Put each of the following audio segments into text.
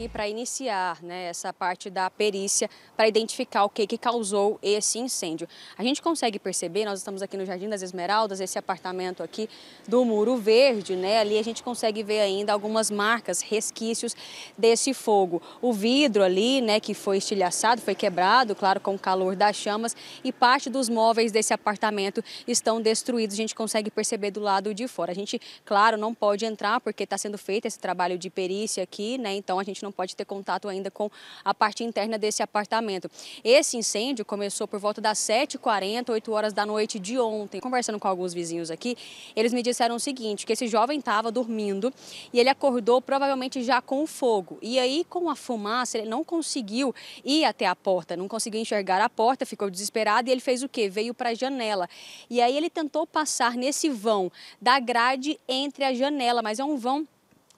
aqui para iniciar né, essa parte da perícia para identificar o que, que causou esse incêndio. A gente consegue perceber, nós estamos aqui no Jardim das Esmeraldas, esse apartamento aqui do Muro Verde, né? Ali a gente consegue ver ainda algumas marcas, resquícios desse fogo. O vidro ali, né, que foi estilhaçado, foi quebrado, claro, com o calor das chamas, e parte dos móveis desse apartamento estão destruídos. A gente consegue perceber do lado de fora. A gente, claro, não pode entrar porque está sendo feito esse trabalho de perícia aqui, né? Então a gente não pode ter contato ainda com a parte interna desse apartamento. Esse incêndio começou por volta das 7h40, 8 horas da noite de ontem. Conversando com alguns vizinhos aqui, eles me disseram o seguinte, que esse jovem estava dormindo e ele acordou provavelmente já com o fogo. E aí, com a fumaça, ele não conseguiu ir até a porta, não conseguiu enxergar a porta, ficou desesperado e ele fez o quê? Veio para a janela. E aí ele tentou passar nesse vão da grade entre a janela, mas é um vão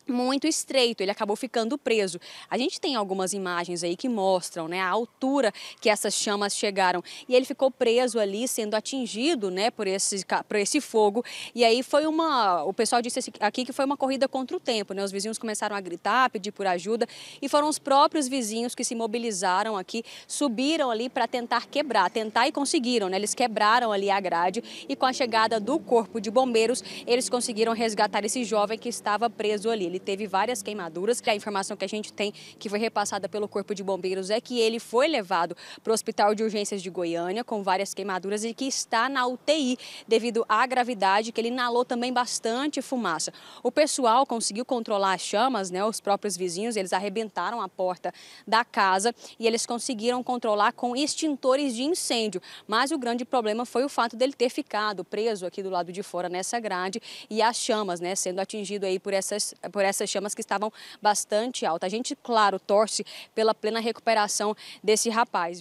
muito estreito, ele acabou ficando preso. A gente tem algumas imagens aí que mostram né, a altura que essas chamas chegaram e ele ficou preso ali, sendo atingido né, por, esse, por esse fogo. E aí foi uma. O pessoal disse aqui que foi uma corrida contra o tempo, né? Os vizinhos começaram a gritar, pedir por ajuda e foram os próprios vizinhos que se mobilizaram aqui, subiram ali para tentar quebrar, tentar e conseguiram, né? Eles quebraram ali a grade e com a chegada do corpo de bombeiros, eles conseguiram resgatar esse jovem que estava preso ali ele teve várias queimaduras. A informação que a gente tem, que foi repassada pelo Corpo de Bombeiros, é que ele foi levado para o Hospital de Urgências de Goiânia com várias queimaduras e que está na UTI devido à gravidade, que ele inalou também bastante fumaça. O pessoal conseguiu controlar as chamas, né? Os próprios vizinhos, eles arrebentaram a porta da casa e eles conseguiram controlar com extintores de incêndio. Mas o grande problema foi o fato dele ter ficado preso aqui do lado de fora nessa grade e as chamas, né, sendo atingido aí por essas por por essas chamas que estavam bastante altas. A gente, claro, torce pela plena recuperação desse rapaz.